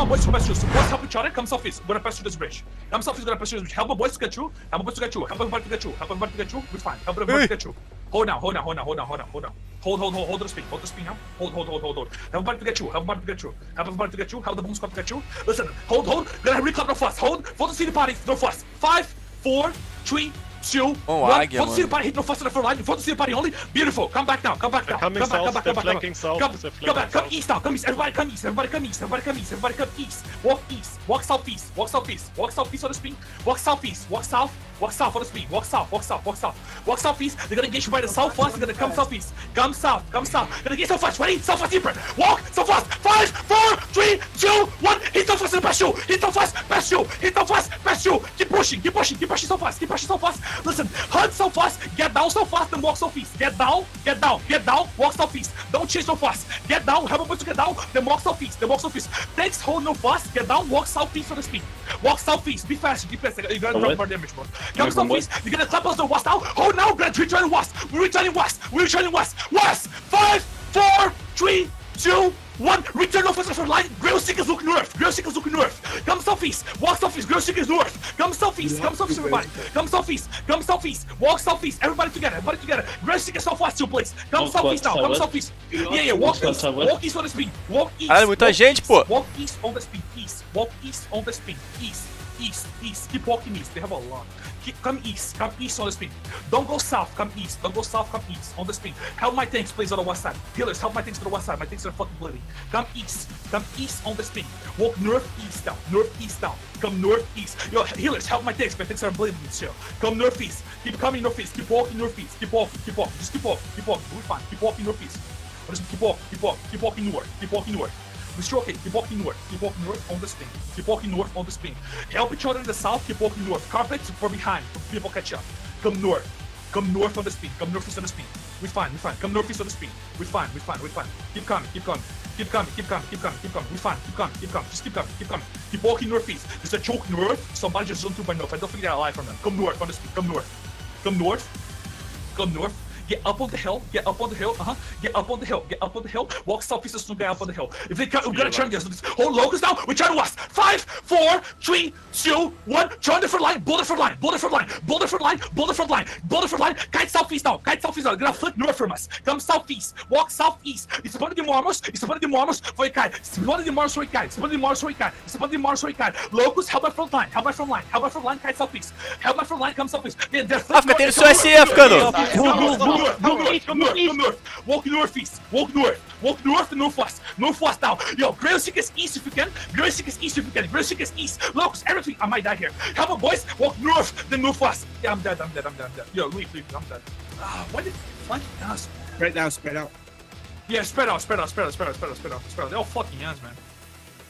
my boys to pass through. Boys help each other. Come southeast. We're gonna pass through this bridge. Come southeast. We're gonna pass through this bridge. Help my boys to get through. Help my boys to get through. Help everybody to get through. Help everybody to get through. We're fine. Help everybody to get through. Hold down. Hold down. Hold down. Hold down. Hold down. Hold down. Hold, hold, hold, hold the speed. Hold the speed now. Hold, hold, hold, hold, hold. Help everybody to get through. Help everybody to get through. Help everybody to get through. Help the boom squad to get through. Listen. Hold, hold. Gonna recap no fast. Hold. For the city party. No fast. Five, four, three, two, Oh, one. águia, For the city mano. party. Hit no fast enough for line. For the city party only. Beautiful. Come back now. Come back now. come back. south. Come back. They're Come back. Come back. south. Come, They're come back. Come east now. Come east. Everybody come east. Everybody come east. Everybody come east. Everybody come east. Walk east. Walk southeast. Walk southeast. Walk southeast on the speed. Walk southeast. Walk south. Walk south on the speed. Walk south. Walk south. Walk south. Walk southeast. They're gonna engage you by the southwest. They're gonna come southeast. Come south. Come south. Gonna get southwest. Ready? Southwest deeper. Walk southwest. Five, four, three, two, one. Hit southwest and pass you. Hit southwest. Pass you. Hit southwest. Pass you. Keep pushing. Keep pushing. Keep pushing so fast. Keep pushing so fast. Listen. Hunt so fast. Get down so fast and walk southeast. Get down. Get down. Get down. Walk southeast. Don't chase so fast. Get down. Have a bunch to get down. Then walk southeast. Then walk southeast. Takes hold no fast. Get down. Walk southeast on the speed. Walk southeast. Be fast. Be fast. You gotta drop more damage, bro. Come southeast. You're gonna clap us the west now. Hold now. We're returning west. We're returning west. We're returning west. West. Five, four, three, two, one. Return offensive front line. Grail Seekers look north. Grail Seekers look north. Come southeast. Walk southeast. Grail Seekers north. Come southeast. Come southeast, everybody. Come southeast. Come southeast. Walk southeast. Everybody together. Everybody together. Grail Seekers southwest, two place. Come Walk southeast now. Come southeast. Yeah, yeah. Walk Walk east. southwest. Walk east on the speed. Walk east. Caralho, muita Walk gente, east. pô. Walk east on the speed. East. Walk east on the speed. East. East. East. Keep walking east. They have a lot. Keep, come east. Come east on the speed. Don't go south. Come east. Don't go south. Come east on the speed. Help my tanks, please, on the west side. Healers, help my tanks to the west side. My tanks are fucking bleeding. Come east. Come east on the speed. Walk northeast down. Northeast down. Come northeast. Yo, healers, help my tanks. My tanks are bleeding. Chill. Come northeast. Keep coming northeast. Keep walking northeast. Keep walking. Keep walking. Just keep walking. Keep walking. We're fine. Keep walking northeast. Just keep walking. Keep walking. Keep walking north. Keep walking north. We're okay. Keep walking north. Keep walking north on the spin. Keep walking north on the spin. Help each other in the south. Keep walking north. Carpet for behind. People catch up. Come north. Come north on the spin. Come northeast on the spin. We're fine. We're fine. Come northeast on the spin. We're fine. We're fine. We're fine. Keep coming. Keep coming. Keep coming. Keep coming. Keep coming. Keep coming. We're fine. Keep coming. Keep coming. Just keep coming. Keep coming. Keep walking northeast. There's a choke north. Somebody just zone through by north. I don't think they're alive from them. Come north on the spin. Come north. Come north. Come north. Get up on the hill. Get up on the hill. Uh huh. Get up on the hill. Get up on the hill. Walk southeast as soon get up on the hill. If they can, we're gonna turn this. Hold locust now. We turn west. Five, four, three, two, one. Turn the front line. Build the front line. Build the front line. Build the front line. Build the front line. Build the front line. Kite southeast now. Kite southeast now. They're gonna flip north from us. Come southeast. Walk southeast. It's one of the marmos. It's one of the marmos for a kite. It's one of the marmos for a kite. It's one of the marmos for a kite. It's one of the marmos for a kite. Locust, help my front line. Help my front line. Help my front line. Kite southeast. Help my front line. Come southeast. Yeah, they're Ah, fica tendo seu SF, Cano. Come north, come north, come north, come north, come north. Walk northeast, walk north, walk north and northwest, northwest now. Yo, Grail Seekers east if you can, Grail Seekers east if you can, Grail Seekers east. Locust, everything. I might die here. Help my boys, walk north, then northwest. Yeah, I'm dead, I'm dead, I'm dead, I'm dead. Yo, leave, leave, I'm dead. Ah, why did flank us? Spread out, spread out. Yeah, spread out, spread out, spread out, spread out, spread out, spread out, spread out. They're all fucking hands, man.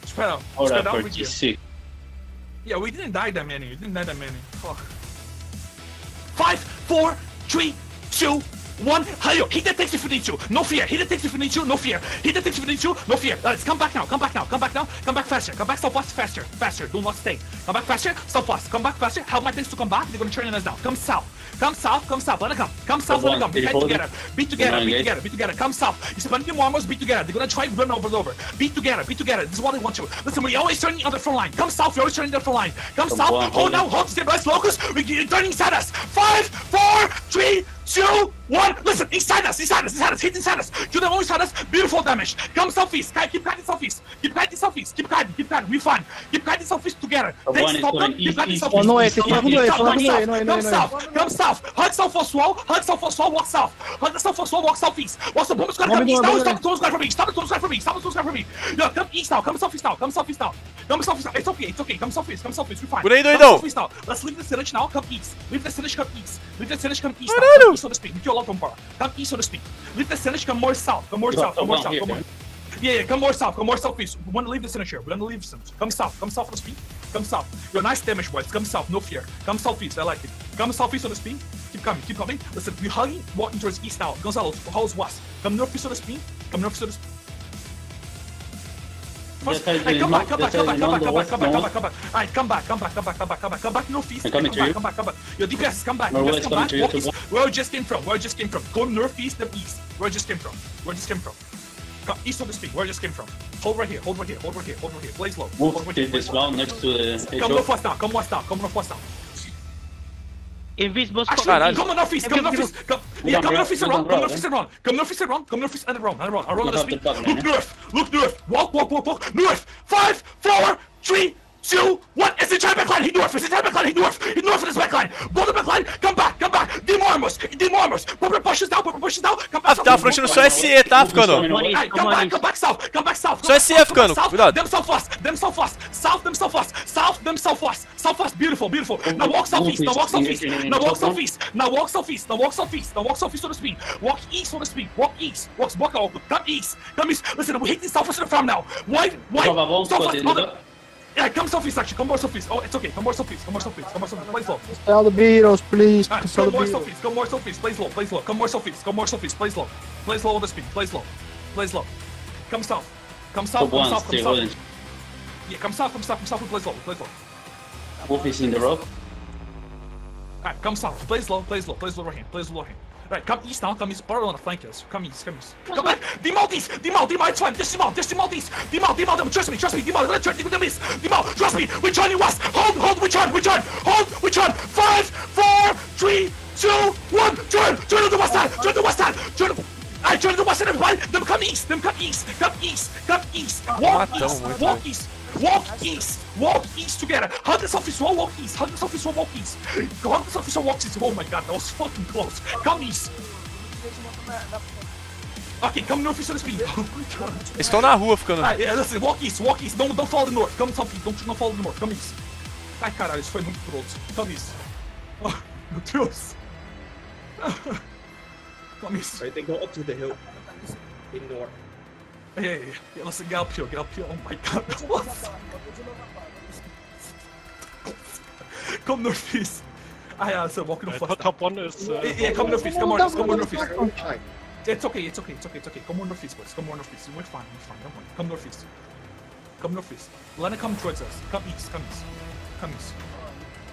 Spread out, Hold spread up out for with you. G6. Yeah, we didn't die that many. We didn't die that many. Fuck. Five, four, three, two, one. Hayo, hit the need to. No fear. Hit the need to. No fear. Hit the need to. No fear. Let's come back now. Come back now. Come back now. Come back faster. Come back southwest faster. Faster. Do not stay. Come back faster. Southwest. Come back faster. Help my things to come back. They're gonna turn on us down. Come south. Come south. Come south. Let it come. Come south. Let it come. Be Hold on. together. Be together. Come Be together. Be together. Come south. Expand the armors. Be together. They're gonna try and run over and over. Be together. Be together. This is what they want to. Listen, we always turning on the front line. Come south. We always turning the front line. Come Come south. on, oh, Hold hold now. on. Hold stabilize locus. We get turning inside us. Five, four, three, two, one. Listen, inside us, inside us, inside us, hit inside us. You know inside us. Beautiful damage. Come southeast. Guy, Keep guiding southeast. Keep guiding southeast. Keep guiding. Keep guiding. We fine. Keep guiding southeast together. Come Take on, stop it's them. going Keep east, guiding east, southeast. Oh, no, it's- Come it's- south, it's- come it's- south, no, no, no, Come no, south. Come south. Hug south for swell. Hug south for swell. Walk south. Hug the south for swell. Walk southeast. What's the bomb's gonna come Mommy, east mommy, now? Stop mommy. the bomb's going for me. Stop the bomb's going for me. Stop the bomb's going for me. No, come east now. Come southeast now. Come southeast now. Come southeast now. It's okay. It's okay. Come southeast. Come southeast. We're fine. Por aí, Come doidão. southeast now. Let's leave the village now. Come east. Leave the village. Come east. Leave the village. Come east. now. Caralho. Come east on the speed. With your love on bar. Come east on the speed. Leave the village. Come more south. Come more Go, south. Come come more on, south. here, Come more. here. Yeah, yeah, come more south, come more southeast. We want to leave this in here. We want to leave this. Come south, come south on the speed. Come south. You're nice damage, boys. Come south, no fear. Come southeast, I like it. Come southeast on the speed. Keep coming, keep coming. Listen, we're hugging, walking towards east now. Gonzalo, how's west? Come northeast on the speed. Come northeast on the speed. First, hey, come back, come back, come back, come back, come back, come back, come back, come back. Alright, come back, come back, come back, come back, come back, come back northeast. Come back, come back, come back. Your DPS, come back, DPS, come back. to you Walk east. Where I just came from, where I just came from. Go northeast and east. Where I just came from. Where I just came from. Come east of the speed, where I just came from. Hold right here. Hold right here. Hold right here. Hold right here. Blaze low. Move Hold right to here. this wall next to the Come HO. northwest now. Come west now. Come northwest now. Invis, boss. Actually, Caralho. come northeast. Come northeast. Come, yeah, come on, northeast move and run. Come bro, northeast and run. Come northeast and run. Come northeast and run. And run. And run. And run at Look the speed. Look man. north. Look north. Walk, walk, walk, walk. North. Five, four, three, two, one. It's the entire backline. He north. It's the entire backline. He north. He north in his backline. Blow the backline. Come back. Come back. Demorm us. Demorm us. Pumper pushes down. Pumper pushes down. Come back. Tá frouxando só SE, tá, Afgano? One Hey, is, come one back, is. come back south, come back south. Só esse F, Cano, South, cuidado. Them southwest, them southwest, south, them southwest, south, them southwest, southwest, beautiful, beautiful. Now walk southeast, now walk southeast, now walk southeast, now walk southeast, now walk southeast, now walk southeast on the speed, walk east on the speed, walk east, walk, walk out, come east, come east. Listen, we hit the southwest of the farm now. White, white, Cover one spot southwest, in the other- door. Yeah, come southeast actually, come more southeast. Oh, it's okay, come more southeast, come more southeast, come more southeast, play slow. Tell the Beatles, please. Alright, Tell come more Beatles. southeast, come more southeast, play slow, play slow, come more southeast, come more southeast, play slow, play slow on the speed, play slow, play slow. Come south, come south, come south, come south. Yeah, come south, come south, come south, play slow, play slow. Wolf is in the rope. Alright, come south, play slow, play slow, play slow right hand, play slow right hand. Alright, come east now, come east, borrow on the flank us. Come east, come east. Come back! Demal east! Demal, Demal, it's fine, just Demal, just Demal east! Demal, Demal, Demal, trust me, trust me, Demal, let's turn, Demal east! Demal, trust me, we turn you west! Hold, hold, we turn, we turn! Hold, we turn! Five, four, three, two, one, turn! Turn to the west side! Turn to the west side! Turn to... I turn to the west side, everybody! Them come east! Them come east! Come east! Come east! Walk east! Walk east! Walk east! Walk east together! Hug this officer, all walk east! Hug this officer, all walk east! Hug this officer, walk east! Oh my god, that was fucking close! Come east! Okay, come north east on the speed! Oh my god! Eles estão na rua ficando. Alright, yeah, listen, walk east, walk east, don't, don't follow the north, come south east, don't, don't follow the north, come east! Ai caralho, isso foi muito grosso, come east! Oh, meu Deus! Come east! Right, they go up to the hill. In north. Get up here, get up here, oh my god! come northeast! Ah yeah, so walking the first Top one is. Uh, Yeah, come northeast, come northeast, come northeast. Right. It's okay, it's okay, it's okay, it's okay. Come more northeast, boys. Come more northeast. We're fine, we're fine. Don't worry. Come northeast. Come northeast. Let it come towards us. Come east, come east. Come east.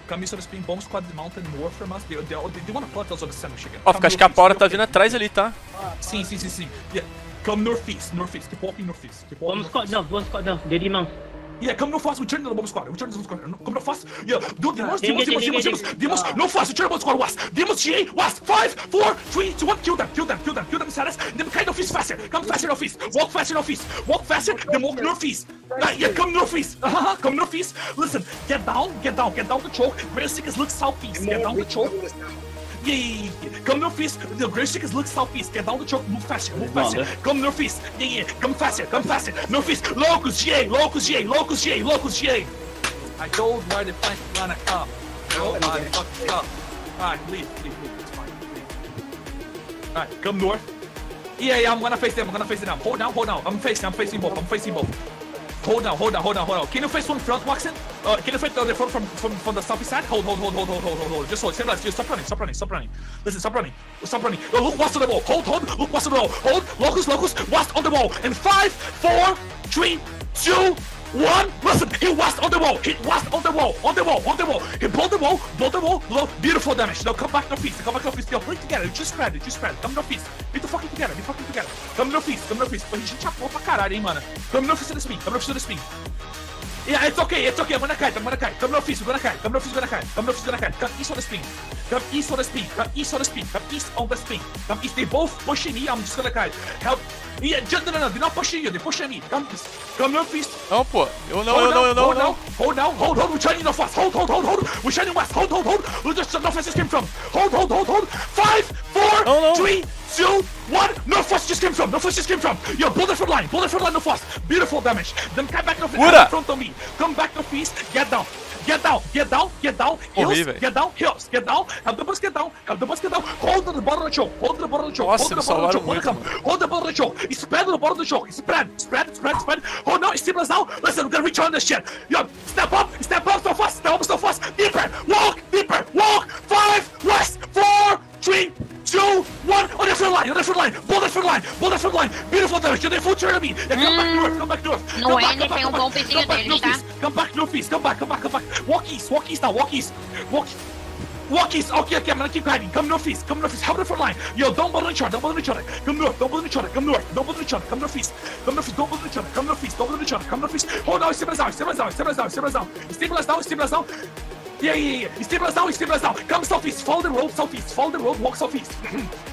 Come east, to speak. Bomb squad mountain north from us. They, they, they, they want to plot us on the center. Ó, fica, acho que a Paula tá vindo atrás ali, tá? Sim, sim, sim, sim. Yeah. Come northeast, northeast. Keep walking northeast. Keep walking Bomb squad northeast. down, bomb squad down. Dead mount. Yeah, come no fast. We turn to the bomb squad. We turn to the bomb squad. Come no fast. Yeah, do Demos, Ding, Demos, ding, Demos, ding, Demos, ding, Demos, ding. Demos. No fast. We turn to the bomb squad west. Demos, GA, west. Five, four, three, two, one. Kill them, kill them, kill them, kill them. Status. Then kind of east faster. Come faster northeast. Walk faster northeast. Walk faster. Then walk northeast. Uh, yeah, come northeast. Uh-huh, come northeast. Listen, get down, get down, get down the choke. Grail Seekers look southeast. Get down the choke. Yeah, yeah, yeah, yeah. Come northeast. The Grail Seekers look southeast. Get down the um choke. Move faster. Move faster. man. Come northeast. Yeah, yeah. Come faster. Come faster. Northeast. Locus, GA. Locus, GA. Locus, GA. Locus, GA. I told why the flank gonna come. Oh my fucking god. Alright, leave, leave, leave. It's fine. Leave. Alright, come north. Yeah, yeah, I'm gonna face them. I'm gonna face them. Hold down, hold down. I'm facing, I'm facing both. I'm facing both. Hold down, hold down, hold down, hold down. Can you face from front, Watson? Uh, can you face the front from, from, from the southeast side? Hold, hold, hold, hold, hold, hold, hold, hold. Just hold. Stabilize. Just stop running, stop running, stop running. Listen, stop running. Stop running. Uh, look west on the wall. Hold, hold. Look west on the wall. Hold. Locus, locus. West on the wall. And five, four, three, two, one. Listen. Hit west on the wall. Hit west on the wall. On the wall. On the wall. Hit blow the wall. Blow the wall. Blow. Beautiful damage. Now come back northeast. Come back northeast. Yo, play together. You just spread it. Just spread it. Come northeast. Be the fucking together. Be fucking together. Come northeast. Come northeast. A gente chapou pra caralho, hein, mano. Come northeast to the speed. Come northeast to the speed. Yeah, it's okay, it's okay. I'm gonna kite, I'm gonna kite. Come northeast, we're gonna kite. Come northeast, we're gonna kite. Come northeast, we're gonna kite. Come east on the speed. Come east on the speed. Come east on the speed. Come east on the speed. Come east. They both pushing me. I'm just gonna kite. Help. Yeah, just, no, no, no. They're not pushing you. They're pushing me. Come. Come northeast. Não, pô. Eu não, hold eu não, eu down, não, hold down, hold down, hold, hold. We're shining northwest. Hold, hold, hold, hold. We're shining west. Hold, hold, hold. Look, just northwest came from. Hold, hold, hold, hold. Five, four, No, no. three, two, one. Northwest just came from. Northwest just came from. Yo, bullet front line. Bullet front line northwest. Beautiful damage. Then come back northwest. Ura. In front of me. Come back northeast. Get down. Get down, get down, get down, hills, Morri, velho. get down, hills, get down, help the bus get down, help the bus get down, hold to the bottom of the choke, hold to the bottom of the choke, Nossa, hold to the bottom of the choke, muito, come, hold the bottom of the choke, spread to the bottom of the choke, spread, spread, spread, spread, hold now, stabilize now, listen, we're gonna return this shit, yo, the of me, yeah, come back north, come back north, No come back, come back, tem um come bom back, pezinho come back deles, tá? northeast, come back northeast, come back, come back, come back, walk east, walk east now, walk east, walk Walk east. Okay, okay, I'm gonna keep guiding. Come northeast. Come northeast. Help the front line. Yo, don't bother each other. Don't bother each other. Come north. Don't bother each other. Come north. Don't bother each other. Come northeast. Come northeast. Don't bother each other. Come northeast. Don't bother each other. Come northeast. Hold on. Stabilize down. Stabilize down. Stabilize down. Stabilize down. Stabilize down. Stabilize down. Yeah, yeah, yeah. Stabilize down. Stabilize down. Come southeast. Follow the road. Southeast. Follow the road. Walk southeast.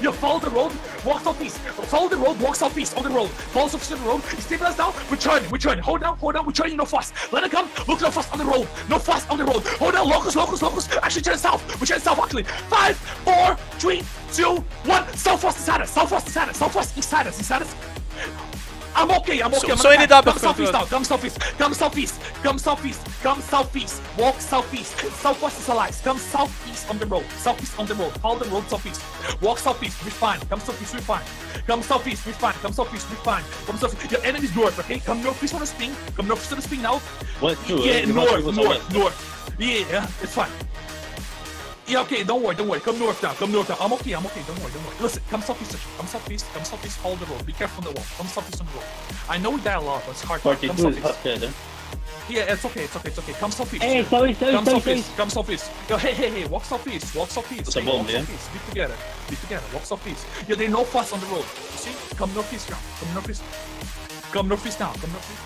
You follow the road, walk southeast. Follow the road, walk southeast on the road. Follow southeast on the road. Stabilize down. We're turning. We're. Hold down. Hold down. We're. No fuss. Let it come. Look no fuss on the road. No fuss on the road. Hold down. Locus. Locus. Locus. Actually, turn south. We're south. Actually. Five, four, three, two, one. Southwest inside us. Southwest inside us. Southwest inside us. Inside us. I'm okay, I'm okay. So- I'm so okay. any double Come southeast now. Come southeast. Come southeast. Come southeast. Come southeast. Walk southeast. Southwest is allies. Come southeast on the road. Southeast on the road. Follow the road southeast. Walk southeast. We're fine. Come southeast. We're fine. Come southeast. We're fine. Come southeast. We're. Come southeast. Your enemy's north. Okay. Come northeast on the spin. Come northeast on the spin now. What? True. Yeah, north, north, north. Yeah, yeah, it's fine. Yeah, okay, don't worry, don't worry. Come north now, come north now. I'm okay, I'm okay, don't worry, don't worry. Listen, come southeast, come southeast, come southeast, follow the road. Be careful on the wall. Come southeast on the road. I know we die a lot, but it's hard. Come 42 is southeast. hot there. Yeah, it's okay, it's okay, it's okay. Come southeast. Hey, sorry, sorry, Come sorry, southeast, sorry. come southeast. Yo, hey, hey, hey, walk southeast, walk southeast. It's a hey, bomb, walk yeah? southeast. Be together, be together, walk southeast. Yeah, there's no fuss on the road. You see? Come northeast now, come northeast. Come northeast now, come northeast.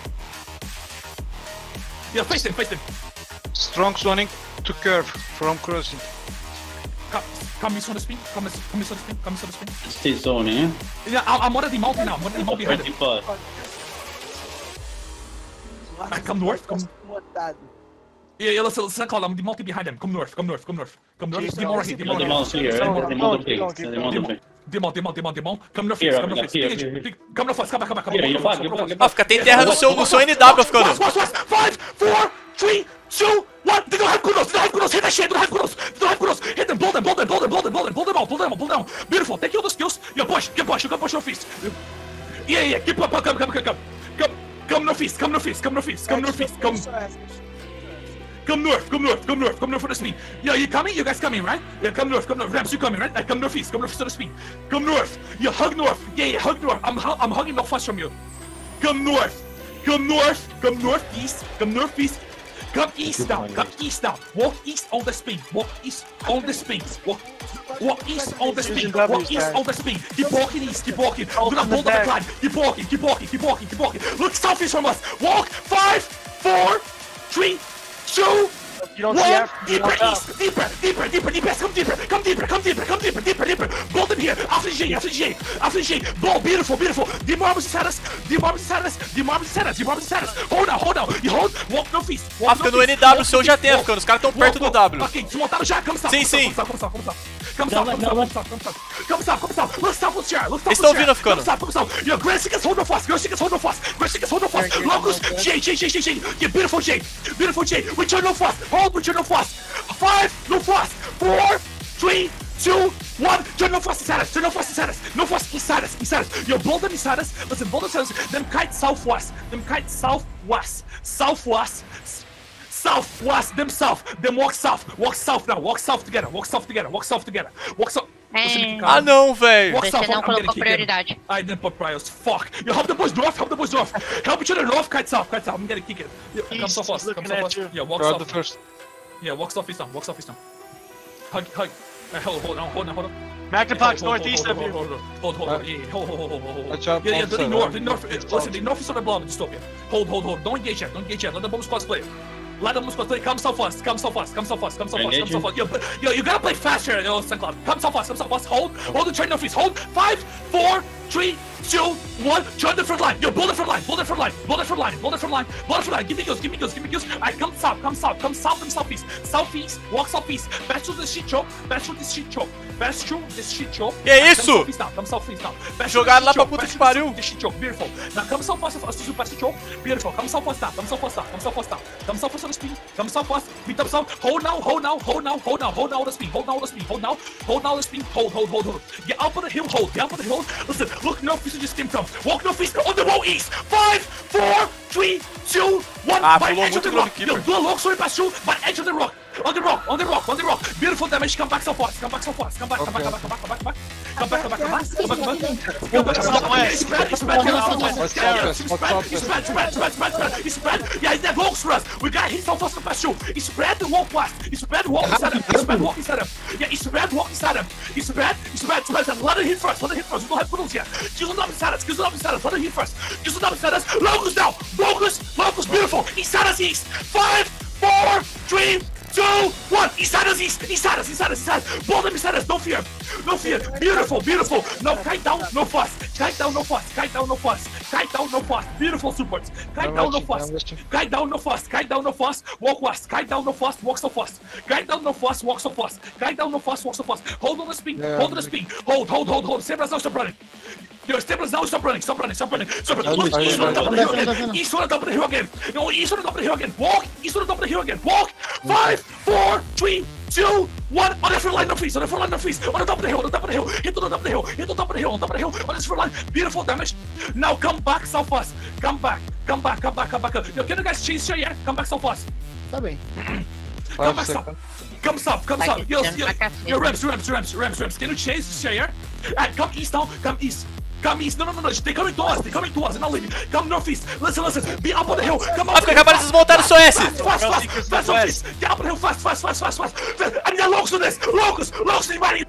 Yeah, face them, face them. Strong's running to curve from crossing. Come on the spin, coming, come on the spin, coming on the spin. Stay zone, eh? Yeah, I, I'm on the mountain now, I'm on the mountain behind it. Ah, come north, come... Yeah, yeah, let's, let's call them the multi behind them. Come north, come north, come north. Come north, the more here, the more here. The mountain here, eh? The mountain here. Demão, demão, demão, demão. Câmera flex, câmera flex. Câmera flex, acaba, acaba, acaba. Ah, fica tem terra no seu, no seu NW pra ficar. 5, 4, 3, 2, 1. Tem um hype com nós, tem um hype com nós. Reda cheia, tem um hype com nós. Tem um hype com nós. Hit them, blow them, blow them, blow them, blow them, blow them, blow them out, blow them out, blow them out. Beautiful, take all the skills. Your push, your push, your push, your fist. Yeah, yeah, keep up, come, come, come, come. Come, come, no fist, come, no fist, come, no fist, come, no fist, come. Come north, come north, come north, come north for the speed. Yo, you coming? You guys coming, right? Yeah, come north, come north. Ramps, you coming, right? Uh, come northeast, come northeast to the speed. Come north. You hug north. Yeah, yeah, hug north. I'm, I'm hugging no fuss from you. Come north. Come north. Come northeast. Come northeast. Come east now. Come east now. Walk east on the speed. Walk east on the speed. Walk, walk east on the speed. Walk east on the speed. Keep walking east. Keep walking. Do not hold on the climb. Keep walking. Keep walking. Keep walking. Keep walking. Look southeast from us. Walk. Five, four, three, You don't One. see Africa. Deeper, please. Deeper, deeper, deeper, deep. Come deeper. Come deeper. Come deeper. Come deeper. Deeper, deeper. Bolt in here. Affligate. the Affligate. Ball. Beautiful. Beautiful. The marbles inside us. The marbles inside us. The marbles inside us. The marbles inside us. Hold on. Hold on. You hold. Walk no fist. Walk tá ficando no NW. O seu já tem, Africano. Os caras estão perto do W. Ok. Desmontaram já. Vamos lá. Sim, sim. Vamos lá. Vamos lá. Vamos lá. Estão vindo ficando. Come stop, come stop. Your grand chickens hold the fast, grand chickens hold the fast, grand chickens hold the fast. Locus, Jade, Jade, Jade, Jade, yeah, beautiful Jade, beautiful Jade. Return no fast, hold, return no fast. Five, no fast, four, three, two, one. Turn no fast inside us, turn no fast inside us, no fast inside us, inside us. You're bolder inside us, listen, bolder inside us. Them kite southwest, them kite southwest, southwest. Southwest, them south, them walk south, walk south now, walk south together, walk south together, walk south together, walk south. Listen, É. Ah, não, velho. Você south, não I'm colocou getting kicked in. prioridade. I didn't put priors. Fuck. You help the boys north, help the boys north. Help each other north, kite south, kite south. I'm getting kicked. Yeah, come East south is fast, come looking south at fast. Yeah, walk south. first. Yeah, walk south east now, walk south east now. Hug, hug. Uh, hold, hold on, hold on, hold on. Magnify Hold, hold, northeast hold, of you. hold, hold, hold, hold, hold, yeah, yeah, hold, hold, hold, hold, hold, hold. Watch out, Yeah, yeah, bombs the are north, right. the north, It's listen, the bombs. north is on the blob in dystopia. Hold, hold, hold, don't engage yet, don't engage yet, let the bomb squads play. Let the play, come so fast, come so fast, come so fast, come so fast, come so fast. Yo, yo, you gotta play fast here, yo, St. Cloud. Come so fast, come so fast, hold, hold the train northeast, hold, five, four, three, two, one, join the front line, yo, build the front line, build the front line, build the front line, build the front line, build the front line, give me goes, give me goes, give me goes. Alright, come south, come south, come south and southeast, southeast, walk southeast, back through this shit choke, back through this shit choke, back through this shit choke. Que Alright, isso? Come southeast now, come southeast now. Jogaram lá shit pra puta que pariu. this shit choke, beautiful. Now come south fast, fast, to the choke, beautiful. Come south fast now, come south fast now, come south fast now, come south fast on the speed, come south fast, beat up south, hold now, hold now, hold now, hold now, hold now the speed, hold now the speed, hold now, hold now the speed, hold, hold, hold, hold. Get up on the hill, hold, get up on the hill. Listen, look northeast you just came from. Walk no northeast on the road east. Five, four, three, two, one. Ah, by edge of the rock. Yo, do a lock, sorry, pass through, by edge of the rock. On the rock, on the rock, on the rock. Beautiful damage, come back so fast, come back so fast, come back, come back, come back, come back, come back, come back. Yeah, they're walks for us. We got hit from first past you. Spread the walk west. Spread walk inside him. Spread walk inside him. Yeah, spread walk inside him. Spread, spread, spread. Let it hit first. Let it hit first. We don't have poodles yet. Use it up inside us. Use it up inside us. Let it hit first. Use it up inside us. Locust now. Locust. Locust. Beautiful. Inside us east. Five, four, three, two, one. Inside us east. Inside us. Inside us. Inside us. Both of them inside us. No fear. No fear. Beautiful. Beautiful. No kite down. No fuss. Kite down. No fuss. Kite down. No fuss. Kite down. No fuss. Beautiful supports. Kite down. No fuss. Kite down. No fuss. Kite down. No fuss. Walk west. Kite down. No fuss. Walk so fast. Kite down. No fuss. Walk so fast. Kite down. No fuss. Walk so fast. Hold on the speed. Hold on the speed. Hold. Hold. Hold. Hold. Stabilize now. Stop running. Your stabilize now. Stop running. Stop running. Stop running. Stop running. Look, East on the top of the hill again. East on the top of the hill again. No, east on the top of the hill again. Walk. East on the top of the hill again. Walk. Five, four, three, two, one. On the front line of freeze. On the front line of freeze. On the top of the hill. On the top of the hill. Hit on the top of the hill. Hit on the top of the hill. On the top of the hill. On this front line. Beautiful damage. Now come back so fast. Come back. Come back. Come back. Come back. Yo, can you guys change share? Yeah. Come back so fast. Tá bem. Come back seconds. up. Come stop, come Like stop. it's Yo, just yo, like a yo, film. Rams, Rams, Rams, Rams, Rams. Can you change the share? And come east now. Come east. Come east. No, no, no, no. They're coming to us. They're coming to us. They're not leaving. Come northeast. Listen, listen. Be up on the hill. Come up. Montados só S! Fast, fast, fast, fast, northeast. Get up on the hill. Fast, fast, fast, fast, fast. fast. I need a locus on this. Locus, locus, anybody.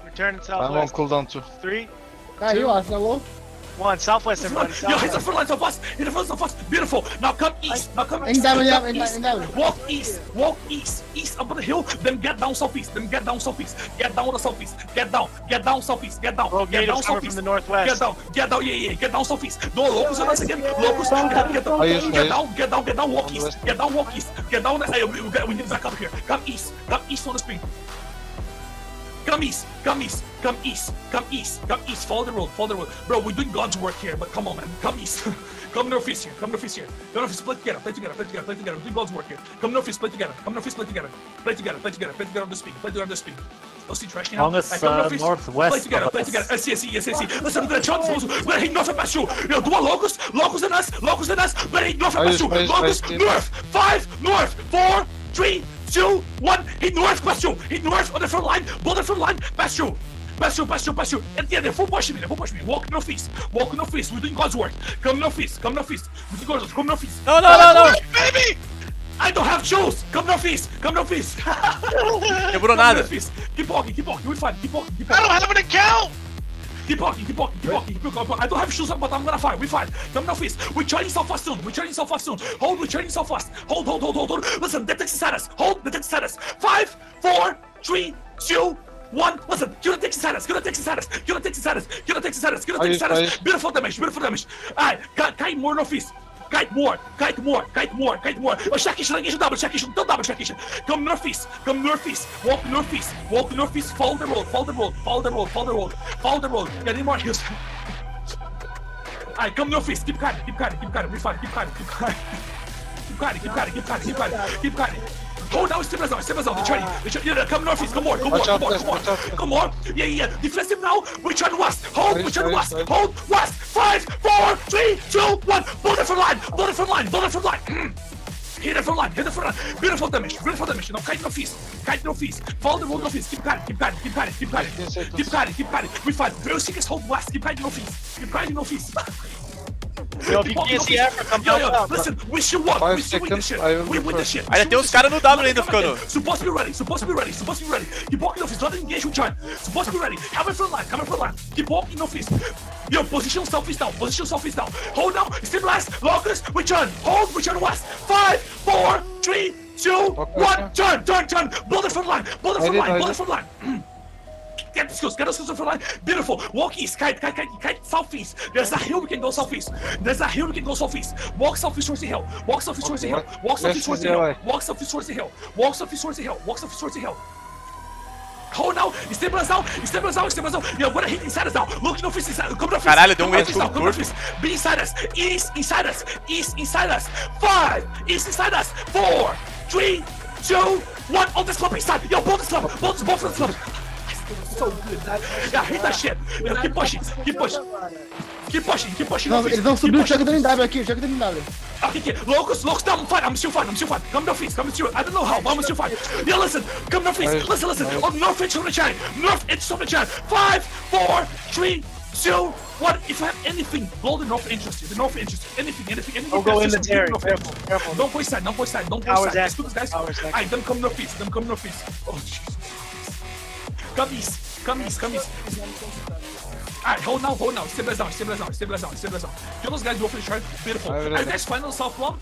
I'm Return on southwest. cooldown too. Three, Caiu, falou. One. Southwest, everybody. Yo, hit the front lines of us. Hit the front lines of us. Beautiful. Now come east. Now come east. NW, Come NW, east. NW. Walk east. Walk east. East up on the hill. Then get down southeast. Then get down southeast. Get down on the southeast. Get down. Get down southeast. Get down. Bro, Get down southeast. from the northwest. Get down. Get down. Yeah, yeah. Get down southeast. No locus on us again. Locus. Get, get down. Are you- are Get down. Get down. Get down. Walk east. Get down. Walk east. Get down. Hey, we, we, got- we need back up here. Come east. Come east on the screen. Come east, come east, come east, come east, come east. Follow the road, follow the road. Bro, we're doing God's work here, but come on, man. Come east. come northeast here, come northeast here. Come northeast, play together, play together, play together, play together. We're doing God's work here. Come northeast, play together. Come northeast, play together. Play together, play together, play together on the speed, play together on the speed. Don't see trash, you know? Longest, Hey, come uh, northeast, northwest Play together, play together. Uh, SCSE, SCSE. Listen, we're gonna chunk those. We're gonna hit north and past you. Yo, do a locust, locust in us, locust in us. We're gonna hit north and Are past you- you. are you- Locust, are you- north, five, north, four, three, two, one. Hit north, past you. Hit north on the front line. Blow the front line, past you. Past you, past you, past you. And yeah, they're full pushing me. They're full pushing me. Walk no northeast. Walk no northeast. We're doing God's work. Come no northeast. Come no northeast. We're doing God's work. Come northeast. Não, no, no. não! Baby! I don't have shoes. Come no northeast. Come no northeast. Quebrou Come nada. northeast. Keep walking. Keep walking. We're fine. Keep walking. Keep walking. I don't have an account. Keep walking, keep walking, keep walking, keep walking. I don't have shoes but I'm gonna fight. We fight. Come now, fist. We're turning so fast soon. We're turning so fast soon. Hold, we're turning so fast. Hold, hold, hold, hold, hold. Listen, the Texas status. Hold the Texas status. Five, four, three, two, one. Listen, you're the Texas status. You're the Texas status. You're the Texas status. You're the Texas status. You're the Texas status. Beautiful damage. Beautiful damage. Alright, kite more no fist. Kite more, kite more, kite more, kite more. Oh, Shakish, Shakish, double, Shakish, don't double, Shakish. Come northeast, come northeast, walk northeast, walk northeast, follow the road, follow the road, follow the road, follow the road, follow the road. Get any more hills. Alright, come northeast, keep cutting, keep cutting, keep cutting, we fine, keep cutting, keep cutting. Keep cutting, keep cutting, keep cutting, keep cutting, keep cutting. Hold down, step zone, step zone, the training. The tra- yeah, come northeast, come more, come more, Watch come out, more, West, come out. come more. Yeah, yeah, yeah. Defensive now, we turn west. Hold, we turn right, west. Hold west. Five, four, three, two, one. Blow the front line, blow the front line, blow the front line. Mm. Hit the front line, hit the front line. Beautiful damage, beautiful damage. Now kite no feast, kite no feast. Follow the road no feast. Keep cutting, keep cutting, keep cutting, keep cutting. Yes, yes, yes. Keep cutting, keep cutting. We fight. Real seekers hold west. Keep cutting no feast. Keep cutting no feast. Yo, if you can't see Africa, come Yo, help yo, out, listen, we should walk. Five We should win this shit. We win this first. shit. Ainda tem uns caras no W ainda ficando. Supposed to be ready, supposed to be ready, supposed to be ready. Keep walking no feast, not engage with turn. Supposed to be ready. Come in front line, come in front line. Keep walking no feast. Yo, position southeast now, position southeast now. Hold now, stabilize, locust, return. Hold, return west. Five, four, three, two, Okay, one. okay. Turn, turn, turn. Blow the front line, blow the front line, I blow the front line. Skills, get the skills front line. Beautiful. Walk east, kite, kite, kite, kite southeast. There's a hill we can go southeast. There's a hill we can go southeast. Walk southeast towards the hill. Walk southeast towards the hill. Walk southeast towards is the hill. Walk southeast towards the hill. Walk southeast towards the hill. Walk southeast towards the hill. Hold now, stabilize now, stabilize now, stabilize now. You're gonna hit inside us now. Look no fist inside. Come no fist. Caralho, deu um erro todo no torto. Be inside us. East inside us. East inside us. Five. East inside us. Four. Three. Two. One. On this club inside. Yo, both this club. Both both of this club. So good. Yeah, hit that shit. Yo, keep pushing. Keep pushing. Keep pushing. Keep pushing. Não, no fist. eles vão Keep subir o pushing. Chuck do NW aqui, o Chuck do NW. Okay, okay. Locust, locust, down, I'm fine. I'm still fine. I'm still fine. Come northeast. Come still. I don't know how, but I'm still fine. Yeah, listen. Come northeast. Listen, listen. On north edge of the giant. North edge of the giant. Five, four, three, two, one. If I have anything, blow the north entrance. The north entrance. Anything, anything, anything. Don't go in the that's just Terry. north Careful, entrance. careful. Don't go inside. Don't go inside. Don't go Tower's inside. active. Let's do this, guys. Tower's active. Alright, them come northeast. Them come northeast. Oh, Jesus. Come east. Come east. Alright, hold now, hold now. Stabilize down, stabilize down, stabilize down, stabilize down. Kill those guys, go for the shard. Beautiful. I will- Alright, guys, final south block.